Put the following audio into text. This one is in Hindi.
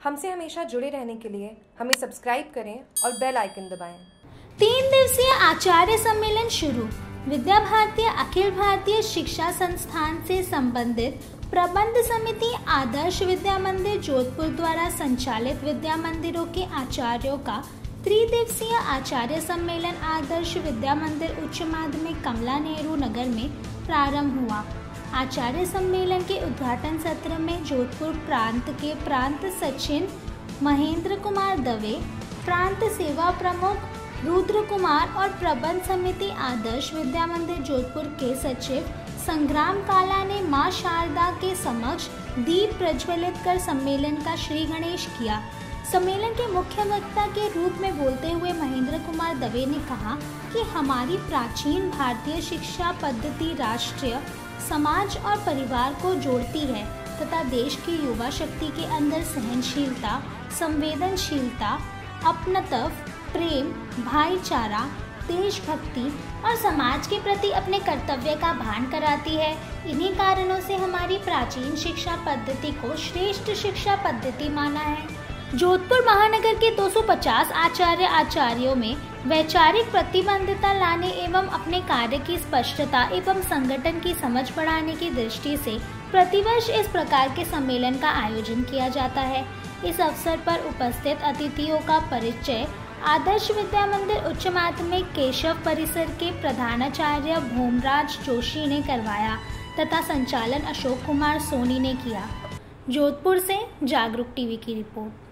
हमसे हमेशा जुड़े रहने के लिए हमें सब्सक्राइब करें और बेल आइकन दबाएँ। तीन दिवसीय आचार्य सम्मेलन शुरू विद्या भारतीय अखिल भारतीय शिक्षा संस्थान से संबंधित प्रबंध समिति आदर्श विद्या मंदिर जोधपुर द्वारा संचालित विद्या मंदिरों के आचार्यों का त्रिदिवसीय आचार्य सम्मेलन आदर्श विद्या मंदिर उच्च माध्यमिक कमला नेहरू नगर में प्रारंभ हुआ आचार्य सम्मेलन के उद्घाटन सत्र में जोधपुर प्रांत के प्रांत सचिन, महेंद्र कुमार दवे, प्रांत सेवा प्रमुख रुद्र कुमार और प्रबंध समिति आदर्श विद्या मंदिर जोधपुर के सचिव संग्राम काला ने माँ शारदा के समक्ष दीप प्रज्वलित कर सम्मेलन का श्री गणेश किया। सम्मेलन के मुख्य वक्ता के रूप में बोलते हुए महेंद्र कुमार दवे ने कहा कि हमारी प्राचीन भारतीय शिक्षा पद्धति राष्ट्रीय समाज और परिवार को जोड़ती है तथा देश की युवा शक्ति के अंदर सहनशीलता, संवेदनशीलता अपनत्व प्रेम, भाईचारा, देशभक्ति और समाज के प्रति अपने कर्तव्य का भान कराती है। इन्हीं कारणों से हमारी प्राचीन शिक्षा पद्धति को श्रेष्ठ शिक्षा पद्धति माना है। जोधपुर महानगर के 250 आचार्य आचार्यों में वैचारिक प्रतिबंधता लाने एवं अपने कार्य की स्पष्टता एवं संगठन की समझ बढ़ाने की दृष्टि से प्रतिवर्ष इस प्रकार के सम्मेलन का आयोजन किया जाता है। इस अवसर पर उपस्थित अतिथियों का परिचय आदर्श विद्या मंदिर उच्च माध्यमिक केशव परिसर के प्रधानाचार्य भूमराज जोशी ने करवाया तथा संचालन अशोक कुमार सोनी ने किया। जोधपुर से जागरूक टीवी की रिपोर्ट।